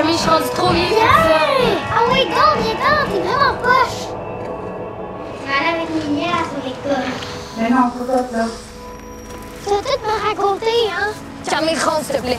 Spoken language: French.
Jérémy, je suis rendu trop vieux. Ah oui, Gandhi, Gandhi, t'es vraiment poche. Malade avec une lumière sur l'école. Mais non, pourquoi ça? Tu vas tout me raconter, hein? Calmez le s'il te plaît.